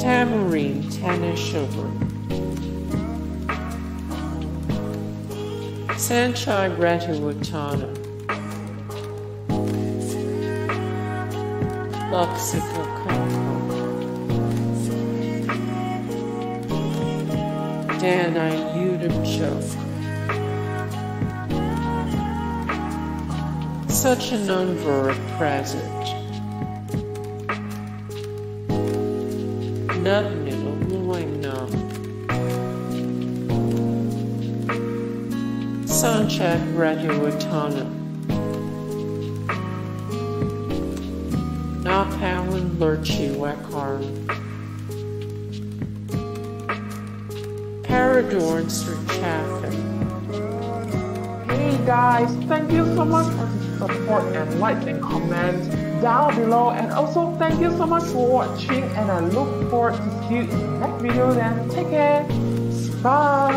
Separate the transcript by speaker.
Speaker 1: Tamarine Tanasugarn. Sanchai Ratiwatana. Luksika Kumkhum. Dan I Udom Show. Such an unverb present. Nudnida Luangnam. Sonchat Ratiwatana. Napawan Lurchi Wekarn. Paradorn Sir Chaffin.
Speaker 2: Hey guys, thank you so much for support and like and comment down below. And also thank you so much for watching and I look forward to see you in the next video then. Take care. Bye